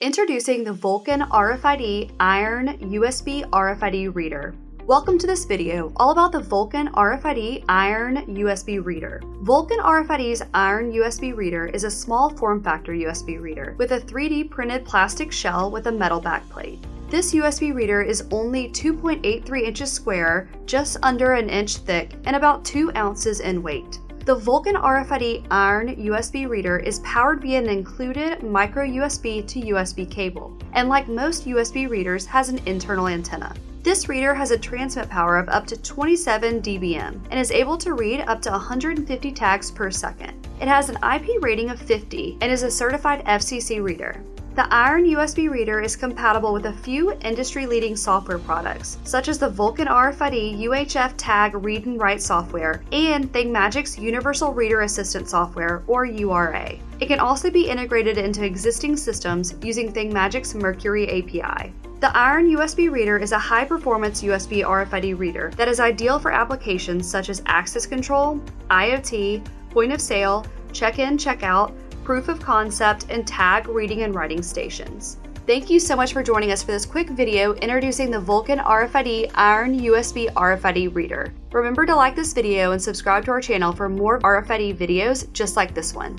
Introducing the Vulcan RFID Iron USB RFID Reader. Welcome to this video all about the Vulcan RFID Iron USB Reader. Vulcan RFID's Iron USB Reader is a small form factor USB reader with a 3D printed plastic shell with a metal backplate. This USB reader is only 2.83 inches square, just under an inch thick, and about 2 ounces in weight. The Vulcan RFID Iron USB reader is powered via an included micro USB to USB cable, and like most USB readers, has an internal antenna. This reader has a transmit power of up to 27 dBm and is able to read up to 150 tags per second. It has an IP rating of 50 and is a certified FCC reader. The Iron USB reader is compatible with a few industry leading software products, such as the Vulcan RFID UHF Tag Read and Write software and ThingMagic's Universal Reader Assistant software, or URA. It can also be integrated into existing systems using ThingMagic's Mercury API. The Iron USB Reader is a high performance USB RFID reader that is ideal for applications such as access control, IoT, point of sale, check in, check out, proof of concept, and tag reading and writing stations. Thank you so much for joining us for this quick video introducing the Vulcan RFID Iron USB RFID Reader. Remember to like this video and subscribe to our channel for more RFID videos just like this one.